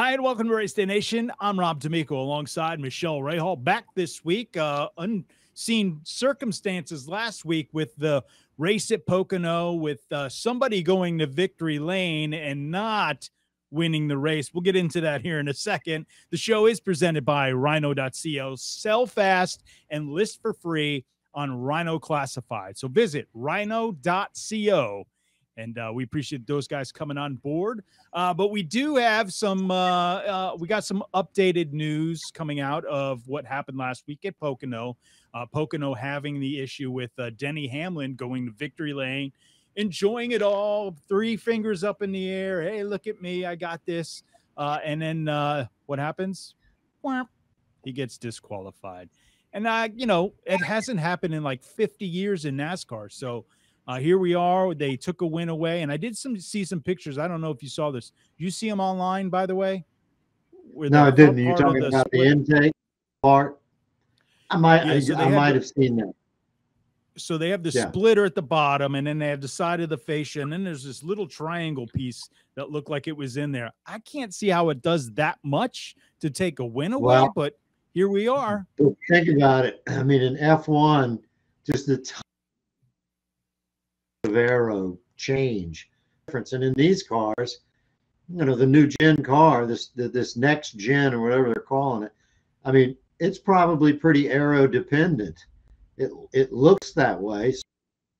Hi, and welcome to Race Day Nation. I'm Rob D'Amico alongside Michele Rahal back this week. Uh, unseen circumstances last week with the race at Pocono, with uh, somebody going to victory lane and not winning the race. We'll get into that here in a second. The show is presented by rhino.co. Sell fast and list for free on Rhino Classified. So visit rhino.co and uh, we appreciate those guys coming on board. Uh, but we do have some, uh, uh we got some updated news coming out of what happened last week at Pocono. Uh, Pocono having the issue with uh, Denny Hamlin going to victory lane, enjoying it all, three fingers up in the air. Hey, look at me, I got this. and then what happens? He gets disqualified. And, uh, you know, it hasn't happened in like 50 years in NASCAR. So, uh, here we are. They took a win away, and I did some see some pictures. I don't know if you saw this. You see them online, by the way? no, I didn't. You talking the about split? the intake part? I might. Yeah, so I, I might the, have seen that. So they have the yeah. splitter at the bottom, and then they have the side of the fascia, and then there's this little triangle piece that looked like it was in there. I can't see how it does that much to take a win away, well, but here we are. Think about it. I mean, in F1, just the of aero change difference. And in these cars, you know, the new gen car, this this next gen or whatever they're calling it, I mean, it's probably pretty aero dependent. It it looks that way.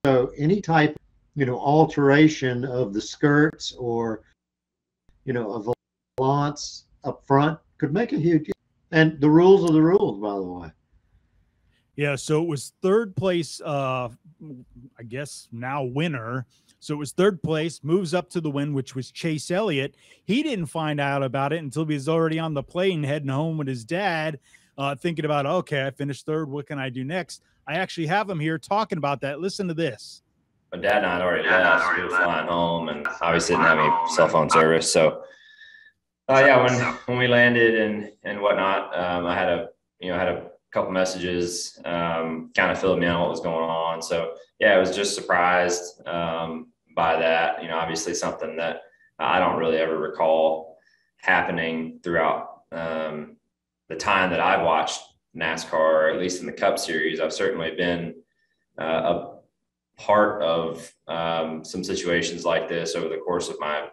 So any type, you know, alteration of the skirts or, you know, a valance up front could make a huge. And the rules are the rules, by the way. Yeah, so it was third place, uh, I guess now winner. So it was third place, moves up to the win, which was Chase Elliott. He didn't find out about it until he was already on the plane heading home with his dad, uh, thinking about, okay, I finished third. What can I do next? I actually have him here talking about that. Listen to this. My dad and I had already left. We were flying home, and obviously didn't have any cell phone service. So, uh, yeah, when when we landed and and whatnot, um, I had a you know I had a couple messages, um, kind of filled me in on what was going on. So yeah, I was just surprised um, by that. You know, obviously something that I don't really ever recall happening throughout um, the time that I've watched NASCAR, or at least in the Cup Series. I've certainly been uh, a part of um, some situations like this over the course of my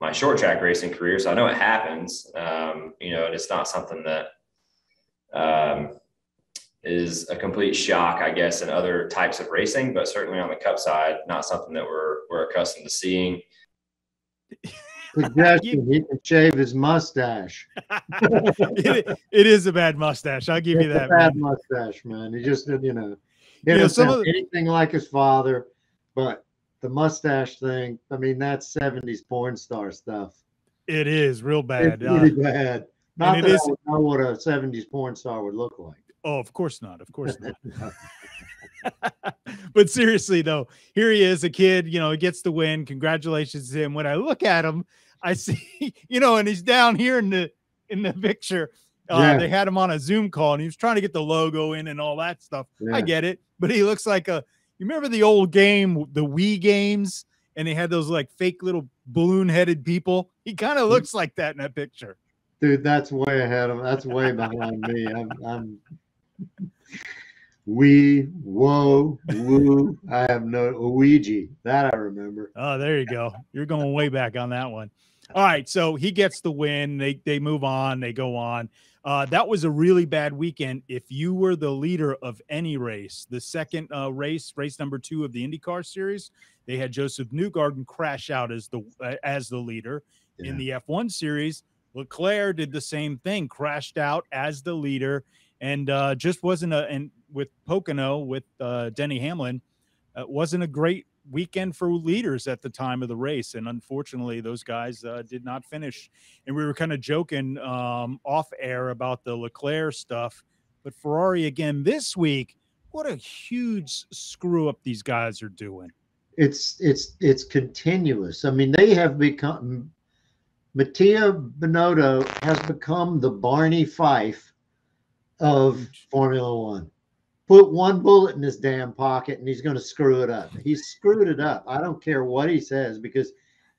my short track racing career. So I know it happens. Um, you know, and it's not something that um, is a complete shock, I guess, in other types of racing, but certainly on the cup side, not something that we're we're accustomed to seeing. Suggestion: He can shave his mustache. it, it is a bad mustache. I'll give it's you that. bad man. mustache, man. He just you know, he doesn't know, anything like his father, but the mustache thing. I mean, that's '70s porn star stuff. It is real bad. It's really uh, bad. Not that I would know what a '70s porn star would look like. Oh, of course not. Of course not. but seriously, though, here he is, a kid, you know, he gets the win. Congratulations to him. When I look at him, I see, you know, and he's down here in the in the picture. Uh, yeah. They had him on a Zoom call and he was trying to get the logo in and all that stuff. Yeah. I get it, but he looks like a. You remember the old game, the Wii games, and they had those like fake little balloon headed people. He kind of mm. looks like that in that picture. Dude, that's way ahead of. That's way behind me. I'm, I'm we, whoa, woo. I have no Ouija. That I remember. Oh, there you go. You're going way back on that one. All right, so he gets the win. They they move on. They go on. Uh, that was a really bad weekend. If you were the leader of any race, the second uh, race, race number two of the IndyCar series, they had Josef Newgarden crash out as the uh, as the leader. Yeah. In the F1 series, Leclerc did the same thing, crashed out as the leader and uh, just wasn't a and with Pocono with uh, Denny Hamlin, uh, wasn't a great weekend for leaders at the time of the race, and unfortunately, those guys uh, did not finish. And we were kind of joking um, off air about the Leclerc stuff, but Ferrari again this week. What a huge screw up these guys are doing. It's it's it's continuous. I mean, they have become Mattia Binotto has become the Barney Fife of Formula One. Put one bullet in his damn pocket and he's going to screw it up. He's screwed it up. I don't care what he says because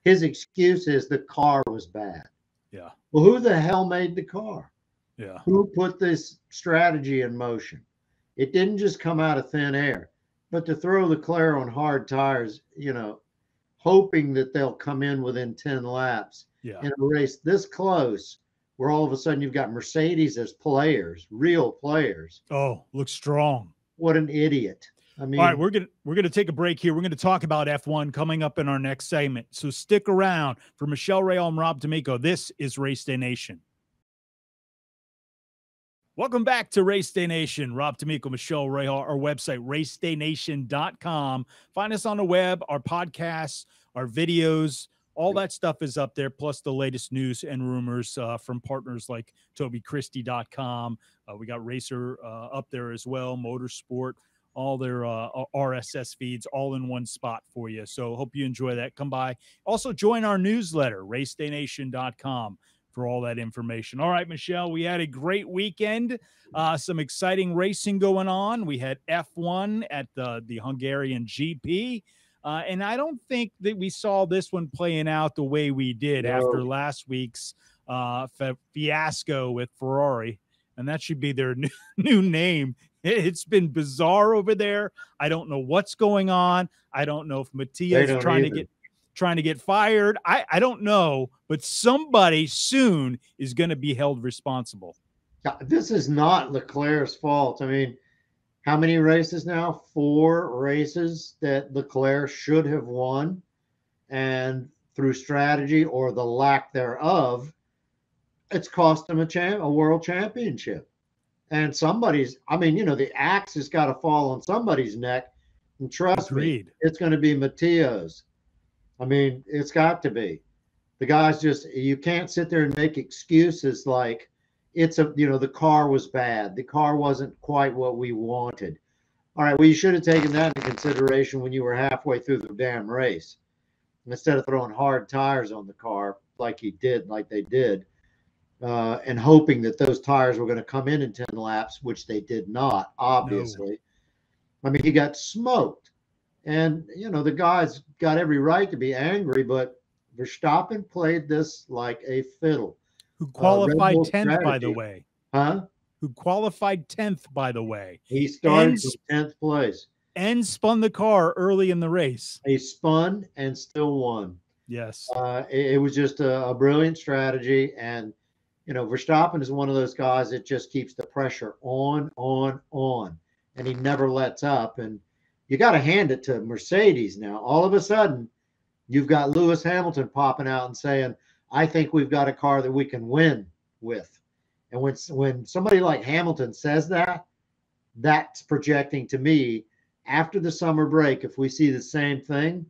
his excuse is the car was bad. Yeah. Well, who the hell made the car? Yeah. Who put this strategy in motion? It didn't just come out of thin air, but to throw Leclerc on hard tires, you know, hoping that they'll come in within 10 laps Yeah. in a race this close, where all of a sudden you've got Mercedes as players, real players. Oh, looks strong. What an idiot. I mean, All right, we're gonna we're gonna take a break here. We're gonna talk about F1 coming up in our next segment. So stick around for Michele Rahal and Rob D'Amico. This is Race Day Nation. Welcome back to Race Day Nation. Rob D'Amico, Michele Rahal, our website, racedaynation.com. Find us on the web, our podcasts, our videos, all that stuff is up there, plus the latest news and rumors uh, from partners like TobyChristie.com. Uh, we got Racer uh, up there as well, Motorsport, all their uh, RSS feeds all in one spot for you. So hope you enjoy that. Come by. Also join our newsletter, racedaynation.com for all that information. All right, Michele, we had a great weekend. Uh, some exciting racing going on. We had F1 at the, the Hungarian GP. Uh, and I don't think that we saw this one playing out the way we did No. after last week's uh, fi- fiasco with Ferrari. And that should be their new, new name. It- It's been bizarre over there. I don't know what's going on. I don't know if Mattia's don't trying to get trying to get fired. I, I don't know, but somebody soon is going to be held responsible. This is not Leclerc's fault. I mean, how many races now? Four races that Leclerc should have won. And through strategy or the lack thereof, it's cost him a champ, a world championship. And somebody's, I mean, you know, the axe has got to fall on somebody's neck. And trust me, it's going to be Matthias. I mean, it's got to be. The guy's just you can't sit there and make excuses like it's a you know the car was bad. The car wasn't quite what we wanted. All right, well you should have taken that into consideration when you were halfway through the damn race. Instead of throwing hard tires on the car like he did, like they did, uh, and hoping that those tires were going to come in in 10 laps, which they did not, obviously. I mean, he got smoked. And, you know, the guy's got every right to be angry, but Verstappen played this like a fiddle. Who qualified Bull 10th, by the way. Huh? Who qualified 10th, by the way, He started And- 10th place. and spun the car early in the race. He spun and still won. Yes. Uh, it, it was just a, a brilliant strategy. And, you know, Verstappen is one of those guys that just keeps the pressure on, on, on, and he never lets up. And you got to hand it to Mercedes now. All of a sudden, you've got Lewis Hamilton popping out and saying, I think we've got a car that we can win with. And when, when somebody like Hamilton says that, that's projecting to me after the summer break. If we see the same thing,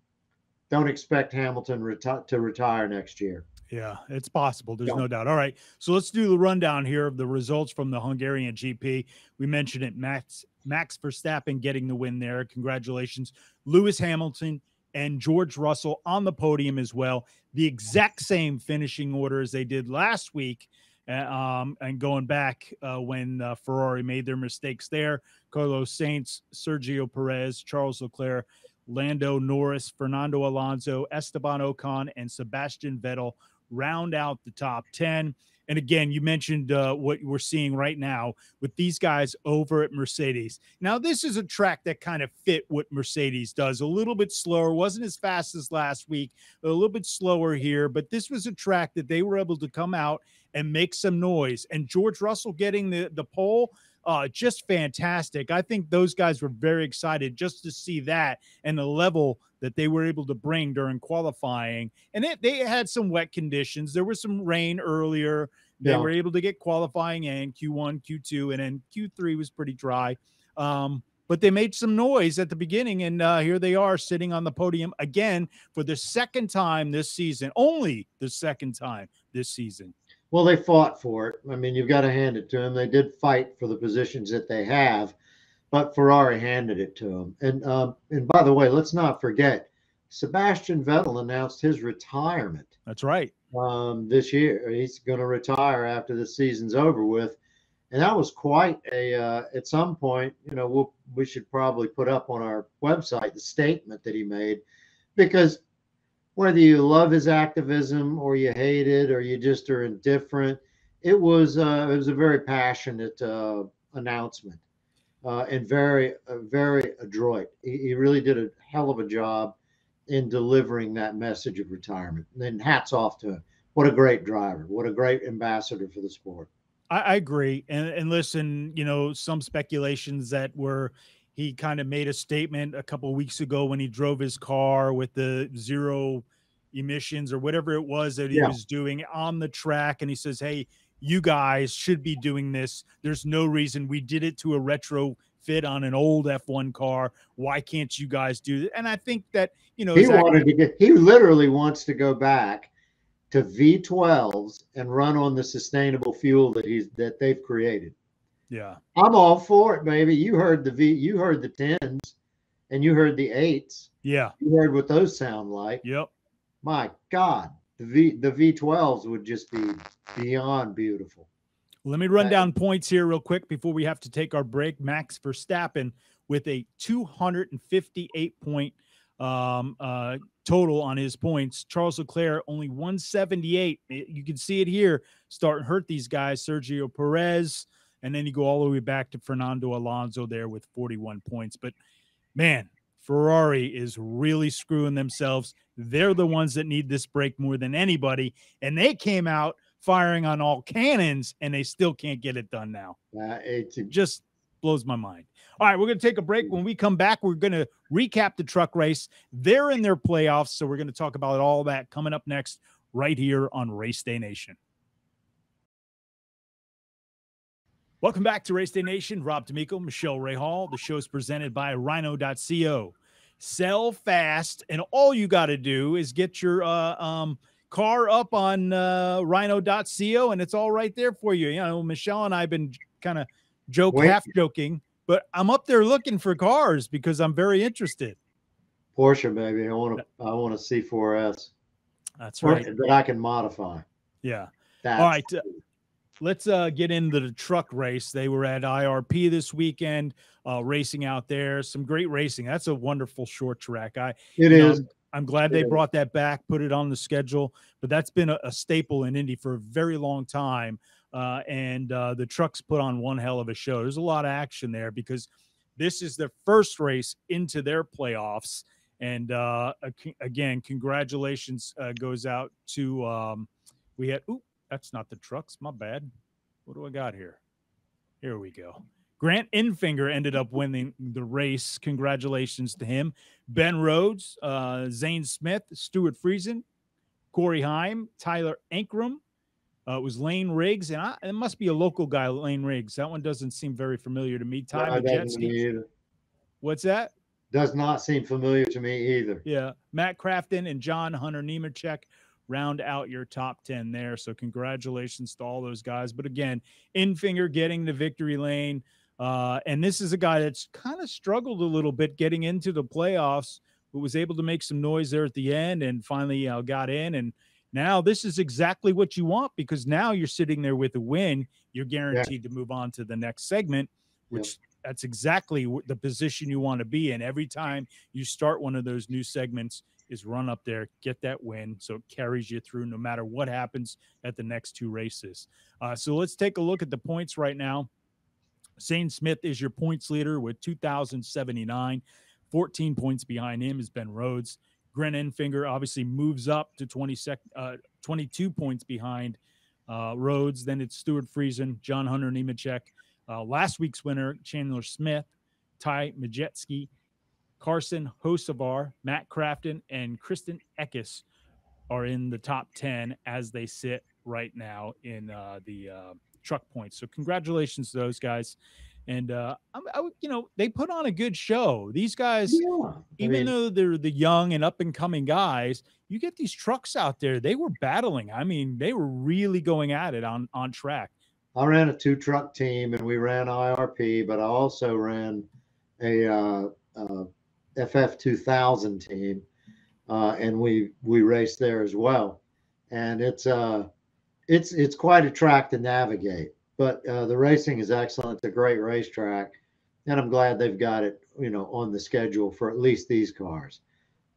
don't expect Hamilton reti- to retire next year. Yeah, it's possible. There's Yeah. no doubt. All right. So let's do the rundown here of the results from the Hungarian GP. We mentioned it. Max Max Verstappen getting the win there. Congratulations. Lewis Hamilton and George Russell on the podium as well. The exact same finishing order as they did last week. uh, um, and going back uh, when uh, Ferrari made their mistakes there, Carlos Sainz, Sergio Perez, Charles Leclerc, Lando Norris, Fernando Alonso, Esteban Ocon, and Sebastian Vettel round out the top 10. And again, you mentioned uh, what we're seeing right now with these guys over at Mercedes. Now, this is a track that kind of fit what Mercedes does a little bit slower, wasn't as fast as last week, a little bit slower here, but this was a track that they were able to come out and make some noise. And George Russell getting the, the pole, uh, just fantastic. I think those guys were very excited just to see that and the level that they were able to bring during qualifying. And it, they had some wet conditions. There was some rain earlier. They Yeah. were able to get qualifying in Q1, Q2, and then Q3 was pretty dry. Um, but they made some noise at the beginning, and uh, here they are sitting on the podium again for the second time this season, only the second time this season. Well, they fought for it. I mean, you've got to hand it to them. They did fight for the positions that they have, but Ferrari handed it to them. And um, and by the way, let's not forget, Sebastian Vettel announced his retirement That's right. um, this year. He's going to retire after the season's over with, and that was quite a. Uh, at some point, you know, we'll, we should probably put up on our website the statement that he made, because whether you love his activism or you hate it or you just are indifferent, it was uh, it was a very passionate uh, announcement uh, and very uh, very adroit. He, he, really did a hell of a job in delivering that message of retirement. And hats off to him. What a great driver! What a great ambassador for the sport. I, I agree. And and listen, you know, some speculations that were he kind of made a statement a couple weeks ago when he drove his car with the zero emissions or whatever it was that he yeah. was doing on the track and he says hey you guys should be doing this there's no reason we did it to a retro fit on an old F1 car. Why can't you guys do it? And I think that, you know, he wanted to get, he literally wants to go back to V12s and run on the sustainable fuel that he's, that they've created. Yeah. I'm all for it, baby. You heard the V, you heard the tens and you heard the eights. Yeah. You heard what those sound like. Yep. My God, the V, the V12s would just be beyond beautiful. Let me run down points here real quick before we have to take our break. Max Verstappen with a 258 point um, uh, total on his points. Charles Leclerc only 178. You can see it here. Start hurt these guys. Sergio Perez, and then you go all the way back to Fernando Alonso there with 41 points. But man, Ferrari is really screwing themselves. They're the ones that need this break more than anybody, and they came out firing on all cannons, and they still can't get it done now. Uh, it just blows my mind. All right, we're going to take a break. When we come back, we're going to recap the truck race. They're in their playoffs, so we're going to talk about all that coming up next right here on Race Day Nation. Welcome back to Race Day Nation. Rob D'Amico, Michele Rahal. The show is presented by Rhino.co. Sell fast, and all you got to do is get your uh, um, – car up on uh, rhino.co and it's all right there for you. You know, Michele and I have been kind of joke Wait. half joking, but I'm up there looking for cars because I'm very interested. Porsche, baby. I want to I want a C4S. That's right. That I can modify. Yeah. That's all right. Uh, let's uh, get into the truck race. They were at IRP this weekend, uh, racing out there. Some great racing. That's a wonderful short track. I it is. Know, I'm glad they brought that back, put it on the schedule. But that's been a, a staple in Indy for a very long time. Uh, and uh, the trucks put on one hell of a show. There's a lot of action there because this is their first race into their playoffs. And uh, again, congratulations uh, goes out to um, we had. Oop, that's not the trucks. My bad. What do I got here? Here we go. Grant Enfinger ended up winning the race. Congratulations to him. Ben Rhodes, uh, Zane Smith, Stewart Friesen, Corey Heim, Tyler Ankrum. Uh, it was Layne Riggs, and I, it must be a local guy, Layne Riggs. That one doesn't seem very familiar to me. Ty no, What's that? Does not seem familiar to me either. Yeah. Matt Crafton and John Hunter Nemechek round out your top 10 there. So congratulations to all those guys. But again, Enfinger getting the victory lane. Uh, and this is a guy that's kind of struggled a little bit getting into the playoffs, but was able to make some noise there at the end and finally uh, got in. And now this is exactly what you want because now you're sitting there with a win. You're guaranteed yeah. to move on to the next segment, which that's exactly the position you want to be in. Every time you start one of those new segments, is run up there, get that win, so it carries you through no matter what happens at the next two races. Uh, so let's take a look at the points right now. Zane Smith is your points leader with 2,079. 14 points behind him is Ben Rhodes. Grant Enfinger obviously moves up to 20 sec, uh, 22 points behind uh, Rhodes. Then it's Stewart Friesen, John Hunter Nemechek. Uh, last week's winner, Chandler Smith, Ty Majeski, Carson Hocevar, Matt Crafton, and Christian Eckes are in the top 10 as they sit right now in uh, the uh, truck points. So congratulations to those guys. And uh, I, I, you know, they put on a good show. These guys, yeah. even mean, though they're the young and up and coming guys, you get these trucks out there. They were battling. I mean, they were really going at it on on track. I ran a two truck team, and we ran IRP, but I also ran a uh, uh, FF two thousand team, uh, and we we raced there as well. And it's uh it's it's quite a track to navigate, but uh, the racing is excellent. It's a great racetrack, and I'm glad they've got it, you know, on the schedule for at least these cars.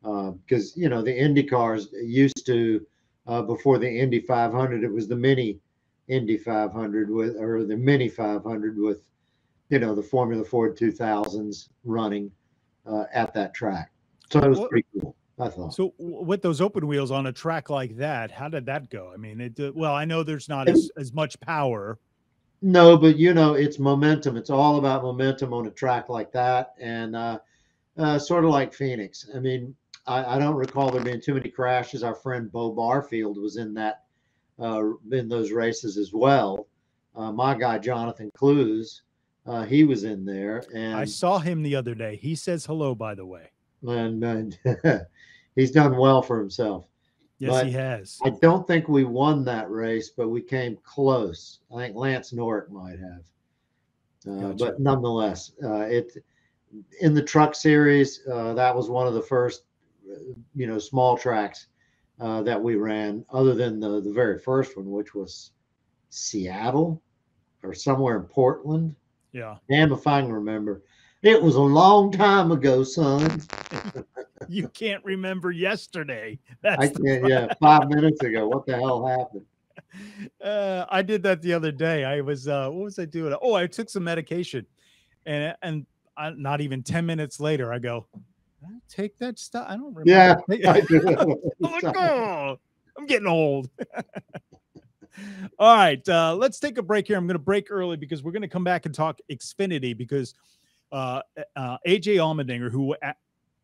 because you know the Indy cars used to uh, before the Indy 500, it was the mini Indy 500 with or the mini 500 with you know the Formula Ford 2000s running uh, at that track. So it was Well- pretty cool. I thought. So with those open wheels on a track like that, how did that go? I mean, it uh, well, I know there's not as, as much power. No, but you know, it's momentum. It's all about momentum on a track like that, and uh, uh, sort of like Phoenix. I mean, I, I don't recall there being too many crashes. Our friend Bo Barfield was in that, uh, in those races as well. Uh, my guy Jonathan Clues, uh, he was in there, and I saw him the other day. He says hello, by the way. and, and he's done well for himself. Yes, But he has. I don't think we won that race, but we came close. I think Lance Norick might have. Uh, Gotcha. But nonetheless, uh, it in the truck series, uh, that was one of the first, uh, you know, small tracks uh, that we ran, other than the the very first one, which was Seattle or somewhere in Portland. Yeah. Damn if I can remember. It was a long time ago, son. You can't remember yesterday. That's I can't, yeah, five minutes ago. What the hell happened? Uh, I did that the other day. I was uh, what was I doing? Oh, I took some medication, and and I, not even ten minutes later, I go, I take that stuff. I don't remember. Yeah, taking-" I. I'm like, oh, I'm getting old. All right, uh, let's take a break here. I'm going to break early because we're going to come back and talk Xfinity because uh, uh, AJ Allmendinger, who a-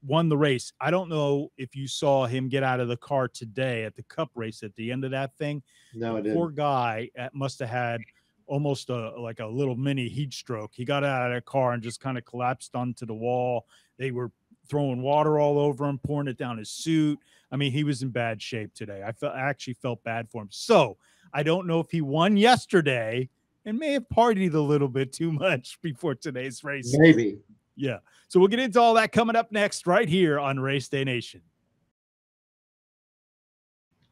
won the race, I don't know if you saw him get out of the car today at the Cup race at the end of that thing. No, I Poor didn't. Poor guy uh, must have had almost a like a little mini heat stroke. He got out of the car and just kind of collapsed onto the wall. They were throwing water all over him, pouring it down his suit. I mean, he was in bad shape today. I felt I actually felt bad for him. So I don't know if he won yesterday and may have partied a little bit too much before today's race. Maybe. Yeah. So we'll get into all that coming up next, right here on Race Day Nation.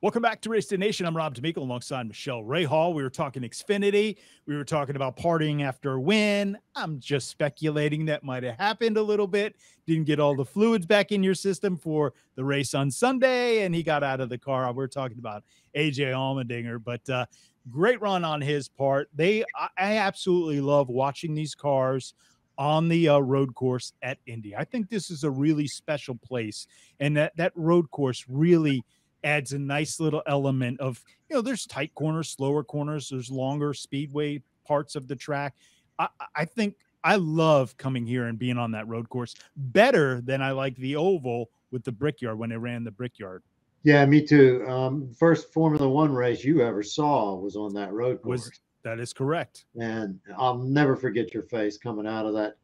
Welcome back to Race Day Nation. I'm Rob D'Amico alongside Michele Rahal. We were talking Xfinity. We were talking about partying after a win. I'm just speculating that might have happened a little bit. Didn't get all the fluids back in your system for the race on Sunday, and he got out of the car. We're talking about AJ Allmendinger, but uh, great run on his part. They, I, I absolutely love watching these cars on the uh, road course at Indy. I think this is a really special place, and that that road course really adds a nice little element of you know there's tight corners, slower corners, there's longer speedway parts of the track. I, I- I think I love coming here and being on that road course better than I like the oval with the Brickyard when they ran the Brickyard. Yeah, me too. Um, first Formula One race you ever saw was on that road course, Was that is correct? and I'll never forget your face coming out of that,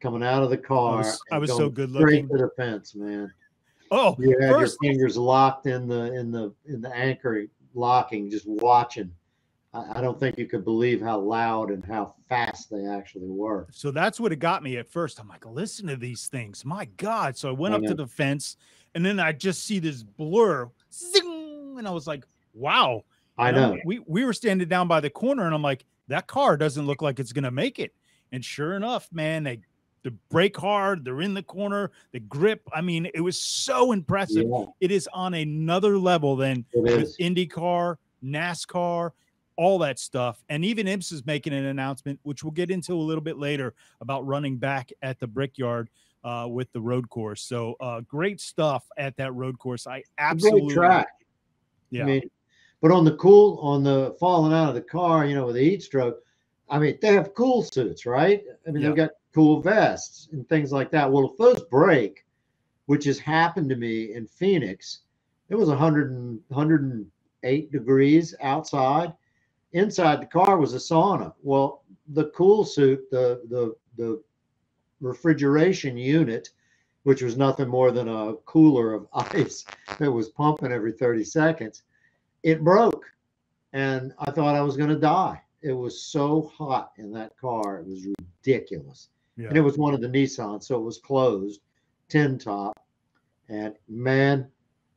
coming out of the car. was- I was so good looking. to the fence, man. Oh, You had First- your fingers locked in the in the in the anchor locking, just watching. I, I don't think you could believe how loud and how fast they actually were. So that's what it got me at first. I'm like, listen to these things. My God. So I went I up to the fence and then I just see this blur. Zing, and I was like, wow. I I'm- know. we we were standing down by the corner and I'm like, that car doesn't look like it's gonna make it. And sure enough, man, they they brake hard, they're in the corner, the grip. I mean, it was so impressive. Yeah, It is on another level than it with is. IndyCar, NASCAR, all that stuff. And even IMS is making an announcement, which we'll get into a little bit later about running back at the Brickyard uh, with the road course. So uh, great stuff at that road course. I absolutely great track. Yeah. I mean, but on the cool, on the falling out of the car, you know, with the heat stroke, I mean, they have cool suits, right? I mean, Yeah. they've got cool vests and things like that. Well, if those break, which has happened to me in Phoenix, it was 100 and, 108 degrees outside. Inside the car was a sauna. Well, the cool suit, the the the refrigeration unit, which was nothing more than a cooler of ice that was pumping every 30 seconds, it broke. And I thought I was going to die. It was so hot in that car. It was ridiculous. Yeah. And it was one of the Nissans, so it was closed, tin top. And man,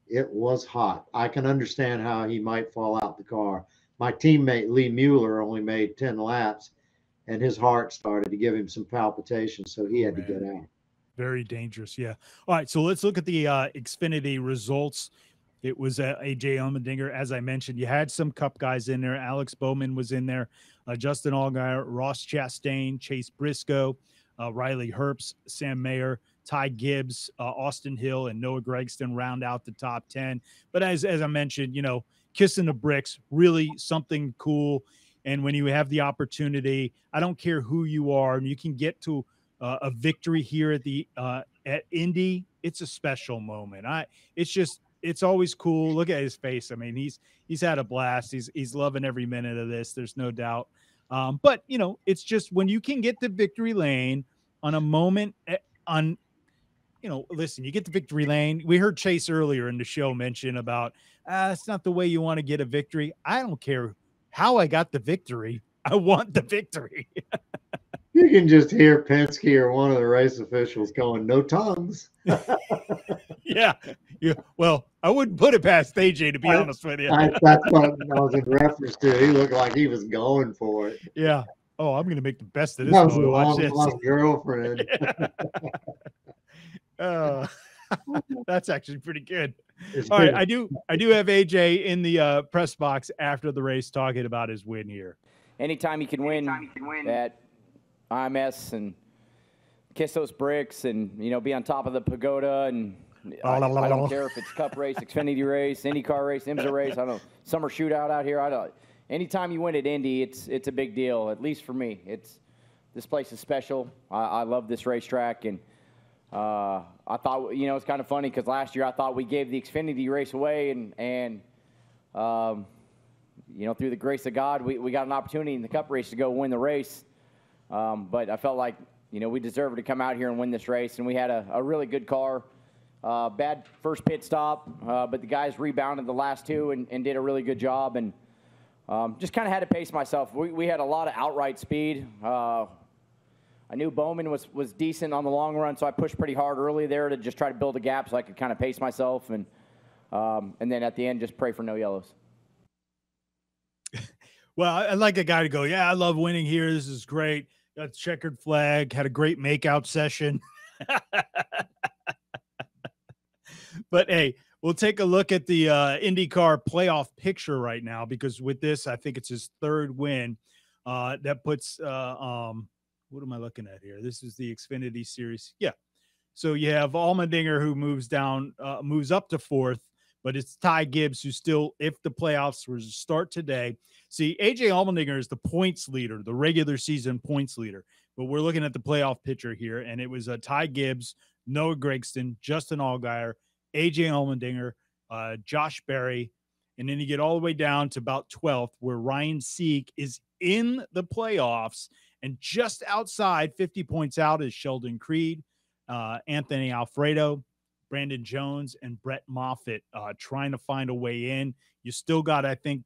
it was hot. I can understand how he might fall out the car. My teammate Lee Mueller only made 10 laps and his heart started to give him some palpitations, so he had to get out. Very dangerous. Yeah. All right. So let's look at the uh, Xfinity results. It was uh, AJ Allmendinger, as I mentioned. You had some Cup guys in there. Alex Bowman was in there. Uh, Justin Allgaier, Ross Chastain, Chase Briscoe, Riley Herbst, Sam Mayer, Ty Gibbs, uh, Austin Hill, and Noah Gragson round out the top 10. But as, as I mentioned, you know, kissing the bricks, really something cool. And when you have the opportunity, I don't care who you are, and you can get to uh, a victory here at the uh, at Indy, it's a special moment. I it's just it's always cool. Look at his face. I mean, he's he's had a blast. He's he's loving every minute of this. There's no doubt. Um, but you know, it's just when you can get the victory lane on a moment eh, on you know, listen, you get the victory lane. We heard Chase earlier in the show mention about uh, it's not the way you want to get a victory. I don't care how I got the victory. I want the victory. you can just hear Penske or one of the race officials going, "No tongues." yeah, yeah. Well, I wouldn't put it past AJ to be I, honest with you. I, that's what I was in reference to. He looked like he was going for it. Yeah. Oh, I'm going to make the best of this. That was a long lost girlfriend. uh, that's actually pretty good. It's All good. right, I do. I do have AJ in the uh, press box after the race talking about his win here. Anytime you can win, you can win. at IMS and kiss those bricks and you know be on top of the pagoda and I, I, don't care if it's Cup race, Xfinity race, Indy car race, IMSA race. I don't know summer shootout out here. I don't. Anytime you win at Indy, it's it's a big deal. At least for me, it's this place is special. I, I love this racetrack, and uh, I thought you know it's kind of funny because last year I thought we gave the Xfinity race away, and and um, you know through the grace of God, we, we got an opportunity in the Cup race to go win the race. Um, but I felt like you know we deserved to come out here and win this race, and we had a, a really good car. Uh, bad first pit stop, uh, but the guys rebounded the last two and, and did a really good job. And um, just kind of had to pace myself. We, we had a lot of outright speed. Uh, I knew Bowman was, was decent on the long run, so I pushed pretty hard early there to just try to build a gap so I could kind of pace myself. And, um, and then at the end, just pray for no yellows. well, I'd like a guy to go, yeah, I love winning here. This is great. Got checkered flag, had a great makeout session. but hey, we'll take a look at the uh, IndyCar playoff picture right now because with this, I think it's his third win. Uh, that puts uh, um, what am I looking at here? This is the Xfinity Series. Yeah. So you have Allmendinger who moves down, uh, moves up to fourth, but it's Ty Gibbs who still, if the playoffs were to start today, see AJ Allmendinger is the points leader, the regular season points leader. But we're looking at the playoff picture here, and it was a uh, Ty Gibbs, Noah Gragson, Justin Allgaier, AJ Allmendinger, uh, Josh Berry, and then you get all the way down to about 12th, where Ryan Sieg is in the playoffs. And just outside, 50 points out, is Sheldon Creed, uh, Anthony Alfredo, Brandon Jones, and Brett Moffitt uh, trying to find a way in. You still got, I think,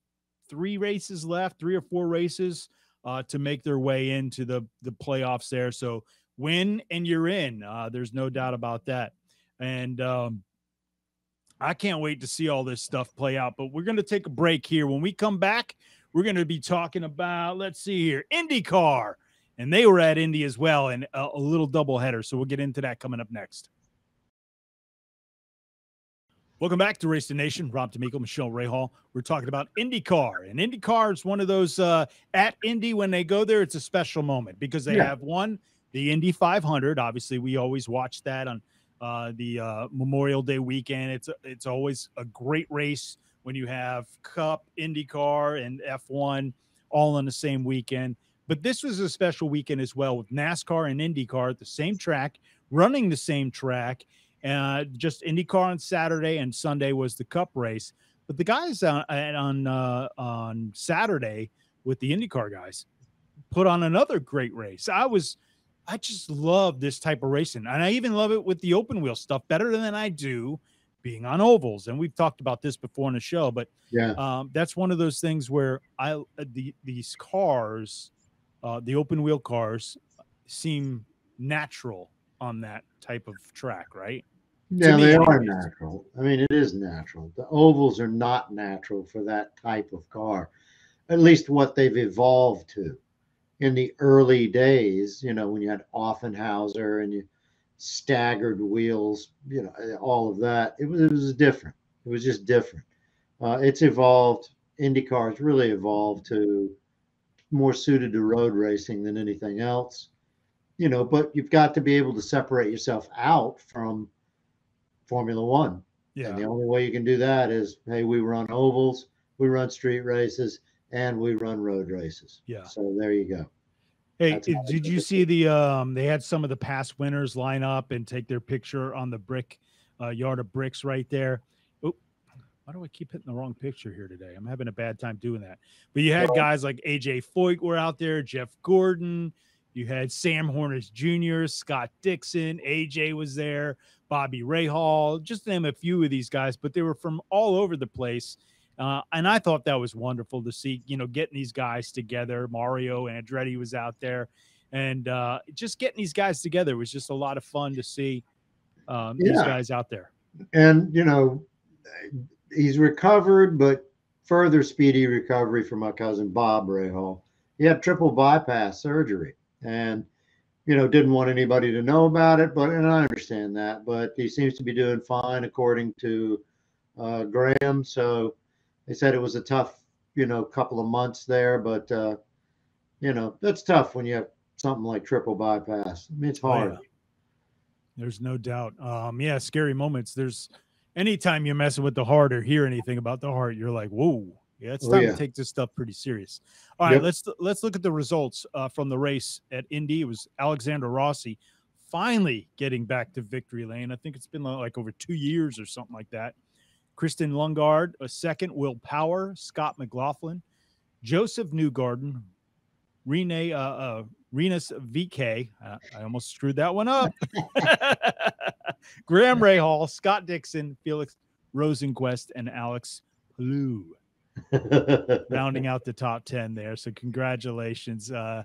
three races left, three or four races uh, to make their way into the, the playoffs there. So win and you're in. Uh, there's no doubt about that. And um, I can't wait to see all this stuff play out. But we're going to take a break here. When we come back, we're going to be talking about, let's see here, IndyCar. And they were at Indy as well, and a, a little doubleheader. So we'll get into that coming up next. Welcome back to Race Day Nation. Rob D'Amico, Michele Rahal. We're talking about IndyCar, and IndyCar is one of those uh, at Indy when they go there. It's a special moment because they yeah. have one the Indy 500. Obviously, we always watch that on uh, the uh, Memorial Day weekend. It's it's always a great race when you have Cup, IndyCar, and F1 all on the same weekend. But this was a special weekend as well with NASCAR and IndyCar at the same track, running the same track. Uh, just IndyCar on Saturday and Sunday was the Cup race. But the guys on on uh, on Saturday with the IndyCar guys put on another great race. I was I just love this type of racing. And I even love it with the open wheel stuff better than I do being on ovals. And we've talked about this before in the show, but yeah, um, that's one of those things where I uh, the these cars, uh, the open wheel cars, seem natural on that type of track, right? Yeah, they are natural. I mean, it is natural. The ovals are not natural for that type of car, at least what they've evolved to in the early days, you know, when you had Offenhauser and you staggered wheels, you know, all of that. It was, it was different. It was just different. Uh, it's evolved. IndyCar's really evolved to more suited to road racing than anything else. You know, but you've got to be able to separate yourself out from Formula One. Yeah. And the only way you can do that is, hey, we run ovals, we run street races, and we run road races. Yeah. So there you go. Hey, did you see the um they had some of the past winners line up and take their picture on the brick uh, yard of bricks right there? Oh, why do I keep hitting the wrong picture here today? I'm having a bad time doing that. But you had guys like AJ Foyt were out there, Jeff Gordon, you had Sam Hornish Jr., Scott Dixon, AJ was there, Bobby Rahal, just name a few of these guys, but they were from all over the place. Uh, and I thought that was wonderful to see, you know, getting these guys together. Mario Andretti was out there, and uh, just getting these guys together was just a lot of fun to see um, yeah. these guys out there. And you know, he's recovered, but further speedy recovery for my cousin Bob Rahal. He had triple bypass surgery, and you know, didn't want anybody to know about it, but and I understand that, but he seems to be doing fine according to uh, Graham. So they said it was a tough, you know, couple of months there, but uh, you know, that's tough when you have something like triple bypass. I mean, it's hard. Oh, yeah. There's no doubt. Um, yeah, scary moments. There's anytime you're messing with the heart or hear anything about the heart, you're like, whoa, yeah, it's oh, time oh, yeah. to take this stuff pretty serious. All right, yep. let's let's look at the results uh, from the race at Indy. It was Alexander Rossi finally getting back to victory lane. I think it's been like over two years or something like that. Christian Lundgaard, a second. Will Power, Scott McLaughlin, Josef Newgarden, Rene uh, uh, Rinus VeeKay. Uh, I almost screwed that one up. Graham Rahal, Scott Dixon, Felix Rosenqvist, and Alex Palou. rounding out the top 10 there. So congratulations uh,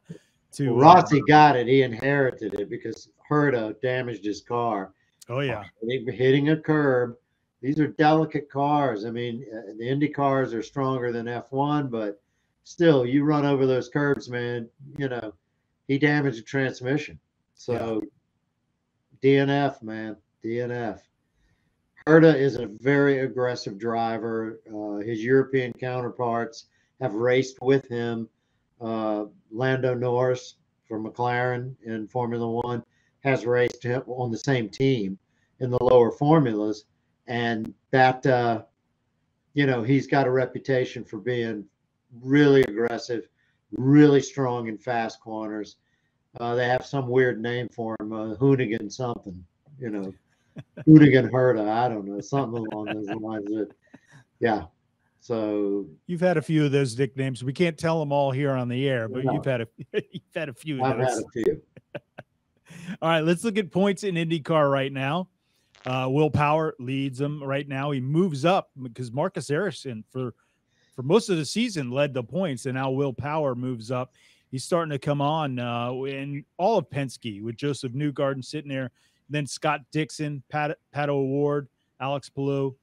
to well, Rossi uh, got it. He inherited it because Herta damaged his car. Oh yeah. Hitting a curb these are delicate cars. I mean, uh, the Indy cars are stronger than F1, but still, you run over those curbs, man. You know, he damaged the transmission. So, yeah. DNF, man, DNF. Herta is a very aggressive driver. Uh, his European counterparts have raced with him. Uh, Lando Norris from McLaren in Formula One has raced him on the same team in the lower formulas and that uh, you know he's got a reputation for being really aggressive, really strong in fast corners. Uh, they have some weird name for him, uh, Hoonigan something, you know, Hoonigan Herta. I don't know, something along those lines. Yeah. So you've had a few of those nicknames. We can't tell them all here on the air, but no. you've had a you've had a few. I've had a few. all right, let's look at points in IndyCar right now. Uh, Will Power leads them right now. He moves up because Marcus Ericsson for for most of the season led the points, and now Will Power moves up. He's starting to come on uh, in all of Penske with Josef Newgarden sitting there. Then Scott Dixon, Pat, Pato O'Ward, Alex Palou.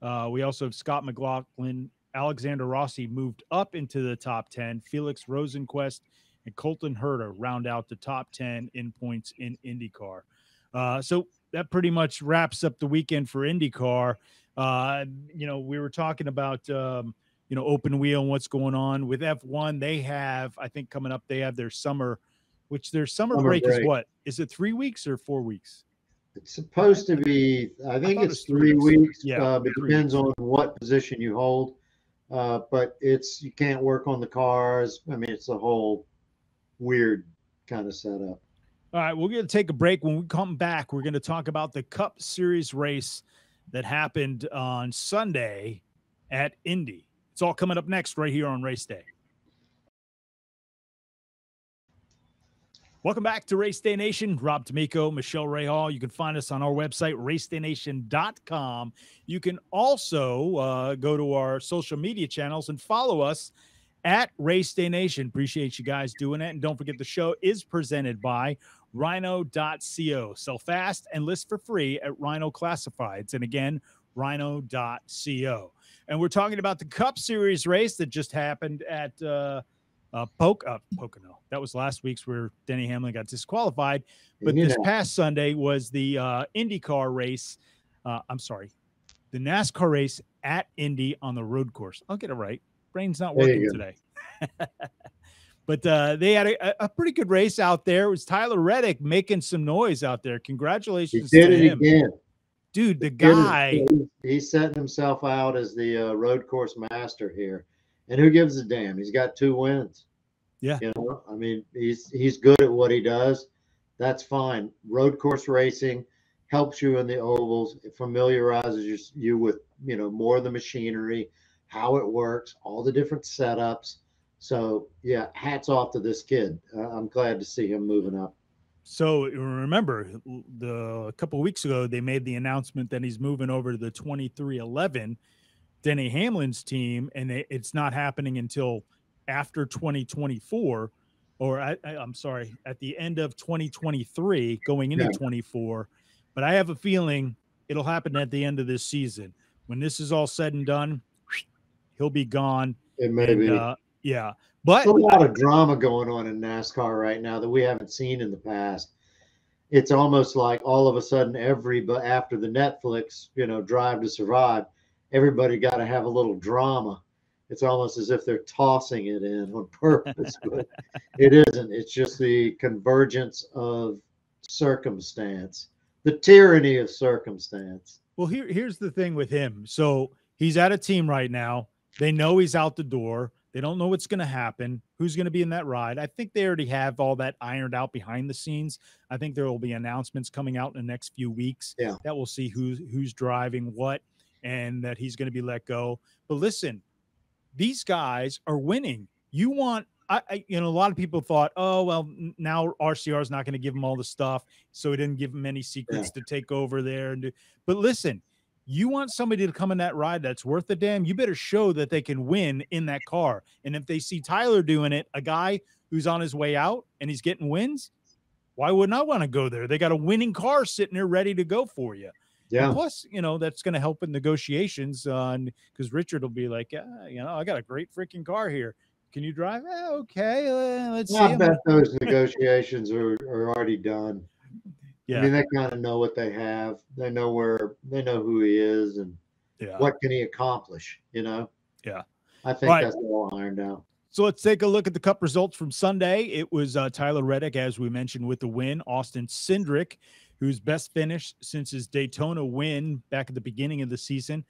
Uh, we also have Scott McLaughlin. Alexander Rossi moved up into the top 10. Felix Rosenqvist and Colton Herta round out the top 10 in points in IndyCar. Uh, so that pretty much wraps up the weekend for IndyCar. Uh, you know, we were talking about um, you know open wheel and what's going on with F1. They have, I think, coming up, they have their summer, which their summer, summer break, break, is what? Is it three weeks or four weeks? It's supposed to be. I think I it's three weeks. weeks yeah, uh, it depends weeks. on what position you hold. Uh, but it's you can't work on the cars. I mean, it's a whole weird kind of setup. All right, we're going to take a break. When we come back, we're going to talk about the Cup Series race that happened on Sunday at Indy. It's all coming up next right here on Race Day. Welcome back to Race Day Nation. Rob D'Amico, Michele Rahal. You can find us on our website, racedaynation.com. You can also uh, go to our social media channels and follow us at Race Day Nation. Appreciate you guys doing it. And don't forget, the show is presented by rhino.co. Sell fast and list for free at Rhino Classifieds. And again, rhino.co. And we're talking about the Cup Series race that just happened at uh, uh, Poke, uh, Pocono. That was last week's where Denny Hamlin got disqualified. But this past Sunday was the uh, IndyCar race. Uh, I'm sorry, the NASCAR race at Indy on the road course. I'll get it right. Brain's not working today. but uh, they had a, a, pretty good race out there. It was Tyler Reddick making some noise out there. Congratulations he did it him. again. Dude, the guy. He's setting himself out as the uh, road course master here. And who gives a damn? He's got two wins. Yeah. You know, I mean, he's he's good at what he does. That's fine. Road course racing helps you in the ovals. It familiarizes you, you with, you know, more of the machinery, how it works, all the different setups. So, yeah, hats off to this kid. Uh, I'm glad to see him moving up. So remember, the a couple weeks ago they made the announcement that he's moving over to the 23XI Denny Hamlin's team, and it's not happening until after 2024, or I, am sorry, at the end of 2023, going into yeah. 24. But I have a feeling it'll happen at the end of this season. When this is all said and done, he'll be gone. It may and, be. Uh, yeah. But There's a lot of drama going on in NASCAR right now that we haven't seen in the past. It's almost like all of a sudden every but after the Netflix, you know, Drive to Survive, everybody got to have a little drama. It's almost as if they're tossing it in on purpose, but it isn't. It's just the convergence of circumstance, the tyranny of circumstance. Well, here here's the thing with him. So he's at a team right now. They know he's out the door. They don't know what's going to happen, who's going to be in that ride. I think they already have all that ironed out behind the scenes. I think there will be announcements coming out in the next few weeks yeah. that will see who's who's driving what and that he's going to be let go. But listen, these guys are winning. You want I, I, you know, a lot of people thought, oh well, now RCR is not going to give him all the stuff, so he didn't give him any secrets yeah. to take over there. And do, but listen, you want somebody to come in that ride that's worth the damn, you better show that they can win in that car. And if they see Tyler doing it, a guy who's on his way out and he's getting wins, why wouldn't I want to go there? They got a winning car sitting there ready to go for you. Yeah. And plus, you know, that's going to help in negotiations on because uh, Richard will be like, yeah, you know, I got a great freaking car here. Can you drive? Eh, okay, uh, let's well, see. I bet those negotiations are, are already done. Yeah. I mean, they kind of know what they have. They know where they know who he is and yeah. what can he accomplish. You know. Yeah. I think right. that's all ironed out. So let's take a look at the Cup results from Sunday. It was uh, Tyler Reddick, as we mentioned, with the win. Austin Cindric, whose best finish since his Daytona win back at the beginning of the season.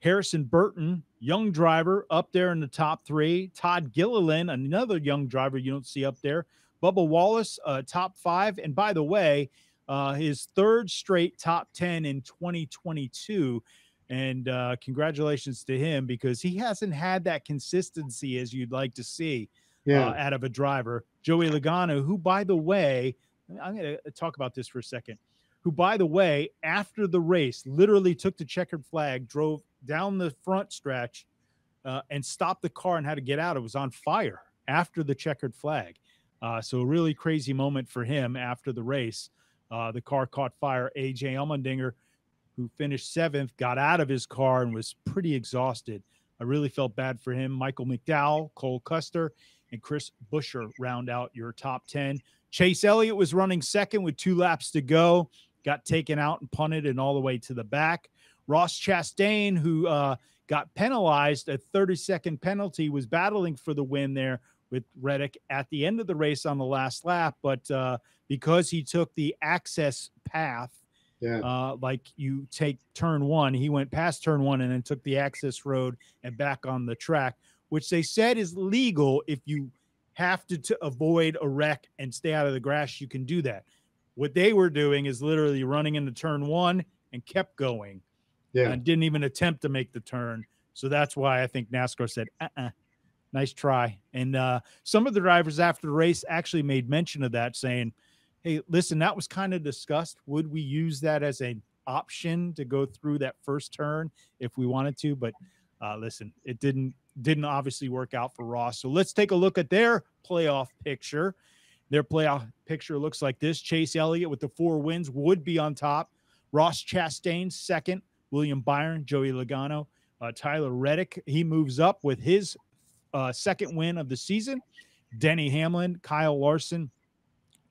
Harrison Burton, young driver, up there in the top three. Todd Gilliland, another young driver you don't see up there. Bubba Wallace, uh, top five. And by the way, uh, his third straight top 10 in 2022. And uh, congratulations to him because he hasn't had that consistency as you'd like to see yeah. uh, out of a driver. Joey Logano, who, by the way, I'm going to talk about this for a second, who, by the way, after the race, literally took the checkered flag, drove down the front stretch, uh, and stopped the car and had to get out. It was on fire after the checkered flag. Uh, so, a really crazy moment for him after the race. Uh, the car caught fire. AJ Allmendinger, who finished seventh, got out of his car and was pretty exhausted. I really felt bad for him. Michael McDowell, Cole Custer, and Chris Buescher round out your top 10. Chase Elliott was running second with two laps to go, got taken out and punted and all the way to the back. Ross Chastain, who uh, got penalized a 30 second penalty, was battling for the win there with Reddick at the end of the race on the last lap, but uh, because he took the access path, yeah. uh, like you take turn one, he went past turn one and then took the access road and back on the track, which they said is legal if you have to, to avoid a wreck and stay out of the grass. You can do that. What they were doing is literally running into turn one and kept going, yeah, and didn't even attempt to make the turn. So that's why I think NASCAR said, uh-uh, nice try. And uh, some of the drivers after the race actually made mention of that, saying, "Hey, listen, that was kind of discussed. Would we use that as an option to go through that first turn if we wanted to?" But uh, listen, it didn't didn't obviously work out for Ross. So let's take a look at their playoff picture. Their playoff picture looks like this: Chase Elliott with the four wins would be on top. Ross Chastain second. William Byron, Joey Logano, uh, Tyler Reddick. He moves up with his uh, second win of the season. Denny Hamlin, Kyle Larson,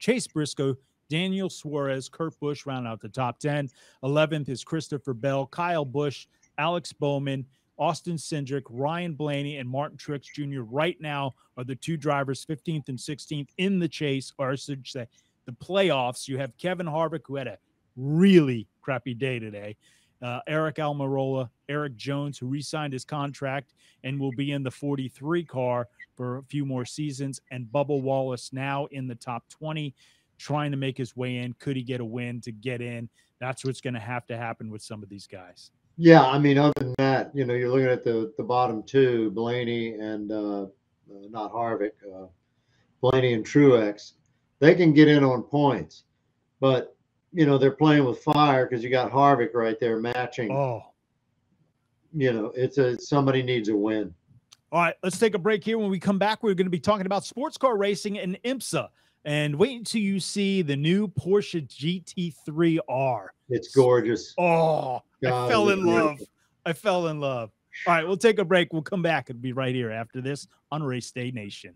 Chase Briscoe, Daniel Suarez, Kurt Busch round out the top 10. 11th is Christopher Bell, Kyle Busch, Alex Bowman, Austin Cindric, Ryan Blaney, and Martin Truex Jr. right now are the two drivers, 15th and 16th in the chase, or I should say the playoffs. You have Kevin Harvick, who had a really crappy day today. Uh, Aric Almirola, Erik Jones, who re-signed his contract and will be in the 43 car for a few more seasons, and Bubba Wallace now in the top 20 trying to make his way in. Could he get a win to get in? That's what's going to have to happen with some of these guys. Yeah, I mean, other than that, you know, you're looking at the the bottom two, Blaney and uh, uh, not Harvick, uh, Blaney and Truex. They can get in on points, but you know they're playing with fire because you got Harvick right there matching. Oh, You know, it's a somebody needs a win. All right, let's take a break here. When we come back, we're going to be talking about sports car racing and IMSA. And wait until you see the new Porsche GT3R. It's gorgeous. Oh, I fell in love. beautiful. I fell in love. All right, we'll take a break. We'll come back and be right here after this on Race Day Nation.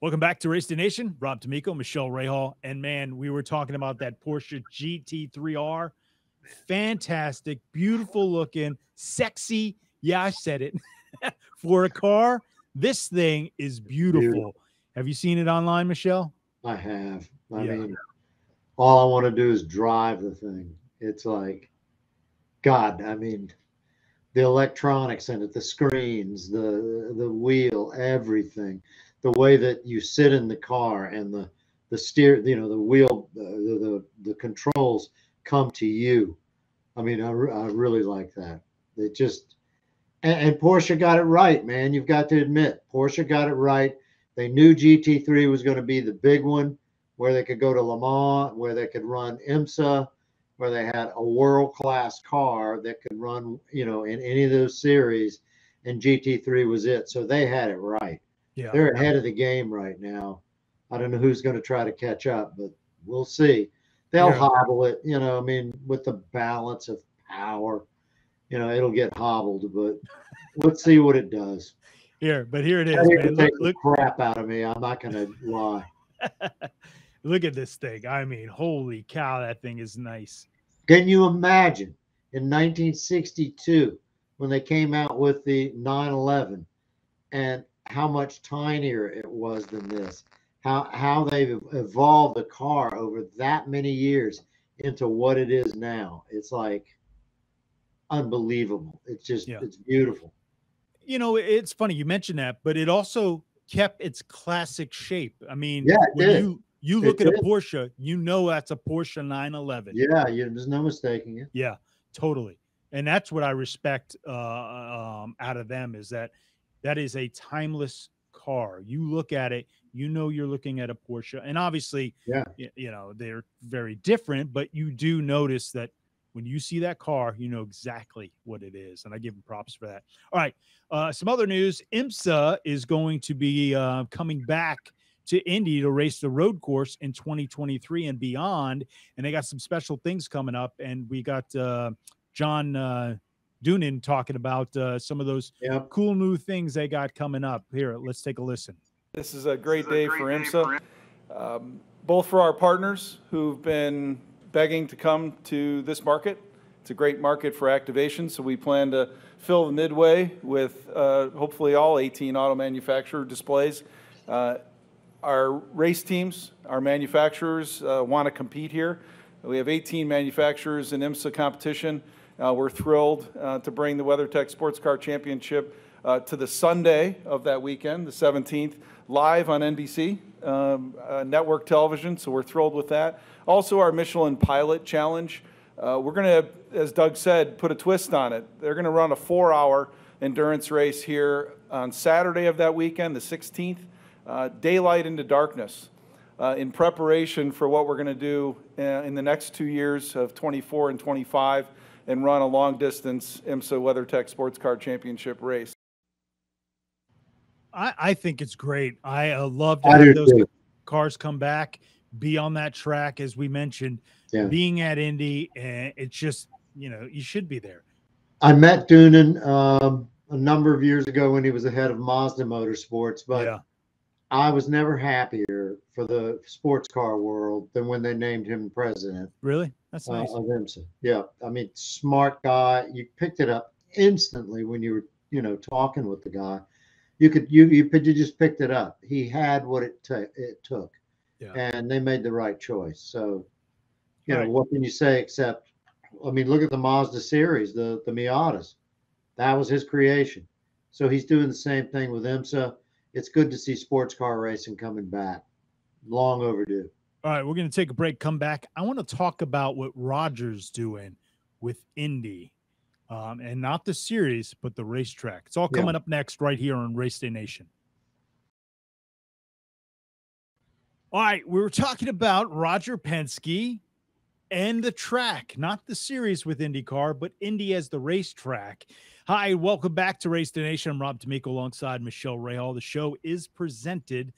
Welcome back to Race Day Nation. Rob D'Amico, Michele Rahal, and man, we were talking about that Porsche GT3R. Fantastic, beautiful looking, sexy. Yeah, I said it. For a car, this thing is beautiful. Beautiful. Have you seen it online, Michele? I have. I Yeah. mean, all I want to do is drive the thing. It's like, God, I mean, the electronics in it, the screens, the the wheel, everything, the way that you sit in the car and the the steer, you know, the wheel, the the, the controls come to you. I mean, I, I really like that. It just and, and Porsche got it right, man. You've got to admit, Porsche got it right. They knew GT3 was going to be the big one where they could go to Le Mans, where they could run IMSA, where they had a world class car that could run, you know, in any of those series. And GT3 was it. So they had it right. Yeah. They're ahead of the game right now. I don't know who's going to try to catch up, but we'll see. They'll Yeah. hobble it, you know. I mean, with the balance of power, you know, it'll get hobbled, but let's see what it does. Here, but here it is, man. Look, the look, crap out of me. I'm not going to lie. look at this thing. I mean, holy cow, that thing is nice. Can you imagine in 1962 when they came out with the 911 and how much tinier it was than this? How how they've evolved the car over that many years into what it is now. It's like unbelievable. It's just Yeah. it's beautiful. You know, it's funny you mentioned that, but it also kept its classic shape. I mean, Yeah, it when did. you you It look at a. Porsche, you know that's a Porsche 911. Yeah, you, there's no mistaking it. Yeah, totally. And that's what I respect uh, um, out of them is that that is a timeless car. You look at it, you know you're looking at a Porsche, and obviously, Yeah. you know they're very different, but you do notice that when you see that car, you know exactly what it is, and I give them props for that. All right, uh, some other news: IMSA is going to be uh, coming back to Indy to race the road course in 2023 and beyond and they got some special things coming up. And we got uh, John uh, Doonan talking about uh, some of those Yep. cool new things they got coming up. Here, let's take a listen. This is a great day for IMSA, um, both for our partners who've been begging to come to this market. It's a great market for activation, so we plan to fill the midway with uh, hopefully all 18 auto manufacturer displays. Uh, Our race teams, our manufacturers want to compete here. We have 18 manufacturers in IMSA competition. Uh, We're thrilled uh, to bring the WeatherTech Sports Car Championship uh, to the Sunday of that weekend, the 17th, live on NBC um, network television, so we're thrilled with that. Also, our Michelin Pilot Challenge. Uh, We're going to, as Doug said, put a twist on it. They're going to run a four-hour endurance race here on Saturday of that weekend, the 16th, uh, daylight into darkness, uh, in preparation for what we're going to do in the next two years of 24 and 25 and run a long-distance IMSA WeatherTech Sports Car Championship race. I, I think it's great. I uh, love to have those too. cars come back, be on that track, as we mentioned, Yeah. being at Indy. And it's just, you know, you should be there. I met Doonan um, a number of years ago when he was the head of Mazda Motorsports, but yeah. I was never happier for the sports car world than when they named him president Really? That's uh, nice. of IMSA. Yeah, I mean, smart guy. You picked it up instantly when you were, you know, talking with the guy. You could you you, you just picked it up. He had what it ta- it took, Yeah. and they made the right choice. So, you know, what can you say except, I mean, look at the Mazda series, the the Miatas. That was his creation. So he's doing the same thing with IMSA. It's good to see sports car racing coming back. Long overdue. All right, we're going to take a break, come back. I want to talk about what Rogers doing with Indy. Um, and not the series, but the racetrack. It's all Yeah. coming up next right here on Race Day Nation. All right, we were talking about Roger Penske and the track, not the series with IndyCar, but Indy as the racetrack. Hi, welcome back to Race Day Nation. I'm Rob D'Amico alongside Michele Rahal. The show is presented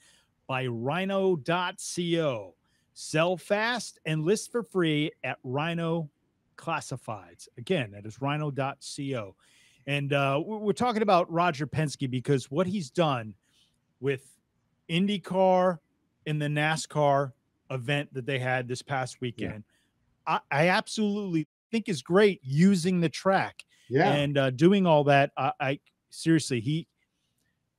by Rhino.co. Sell fast and list for free at Rhino Classifieds. Again, that is Rhino.co. And uh, we- we're talking about Roger Penske because what he's done with IndyCar in the NASCAR event that they had this past weekend, I, I absolutely think is great using the track Yeah. and uh, doing all that. I, I seriously, he,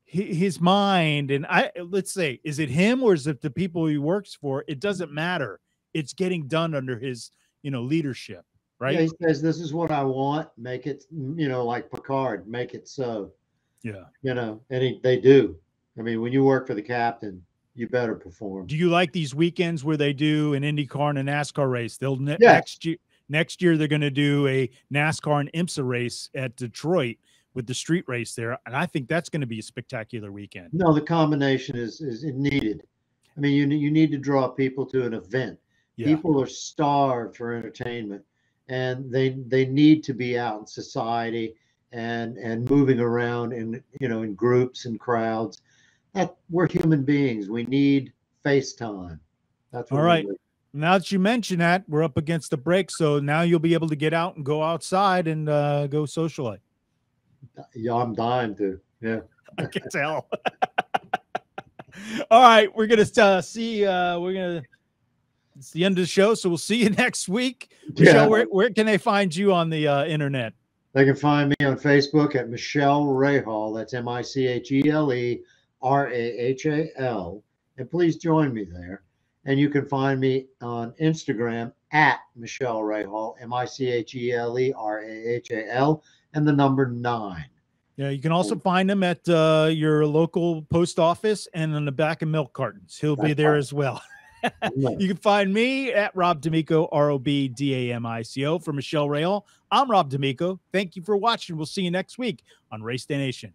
his mind, and I let's say, is it him or is it the people he works for? It doesn't matter. It's getting done under his, you know, leadership, right? Yeah, he says, "This is what I want. Make it, you know, like Picard. Make it so." Yeah. You know, and he, they do. I mean, when you work for the captain, you better perform. Do you like these weekends where they do an IndyCar and a NASCAR race? They'll ne- Yeah. next year. Next year they're going to do a NASCAR and IMSA race at Detroit with the street race there, and I think that's going to be a spectacular weekend. No, the combination is is needed. I mean, you you need to draw people to an event. Yeah, People are starved for entertainment, and they they need to be out in society and and moving around in you know in groups and crowds. That we're human beings. We need FaceTime. That's what All right. now that you mention that, we're up against the break, so now you'll be able to get out and go outside and uh, go socialite. Yeah, I'm dying to. Yeah. I can tell. All right, we're gonna uh, see. Uh, we're gonna. It's the end of the show, so we'll see you next week. Michele, where, where can they find you on the uh, internet? They can find me on Facebook at Michele Rahal. That's M I C H E L E R A H A L. And please join me there. And you can find me on Instagram at Michele Rahal, M I C H E L E R A H A L, and the number nine. Yeah, you can also find him at uh, your local post office and on the back of milk cartons. He'll be there as well. You can find me at Rob D'Amico, R O B D A M I C O. For Michele Rahal, I'm Rob D'Amico. Thank you for watching. We'll see you next week on Race Day Nation.